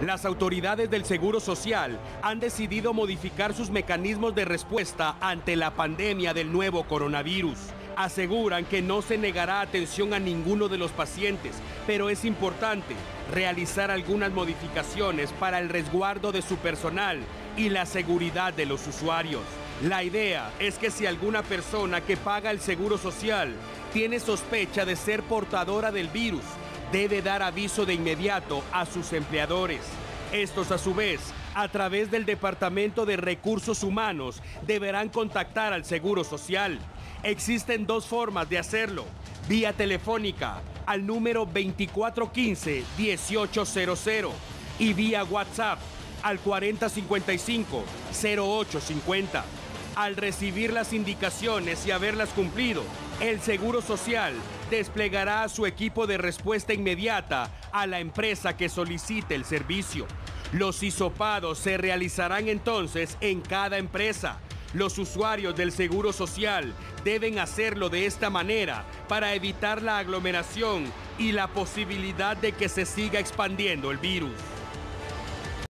Las autoridades del Seguro Social han decidido modificar sus mecanismos de respuesta ante la pandemia del nuevo coronavirus. Aseguran que no se negará atención a ninguno de los pacientes, pero es importante realizar algunas modificaciones para el resguardo de su personal y la seguridad de los usuarios. La idea es que si alguna persona que paga el seguro social tiene sospecha de ser portadora del virus, debe dar aviso de inmediato a sus empleadores. Estos a su vez, a través del Departamento de Recursos Humanos, deberán contactar al Seguro Social. Existen dos formas de hacerlo. Vía telefónica al número 2415-1800 y vía WhatsApp al 4055-0850. Al recibir las indicaciones y haberlas cumplido, el Seguro Social desplegará a su equipo de respuesta inmediata a la empresa que solicite el servicio. Los hisopados se realizarán entonces en cada empresa. Los usuarios del Seguro Social deben hacerlo de esta manera para evitar la aglomeración y la posibilidad de que se siga expandiendo el virus.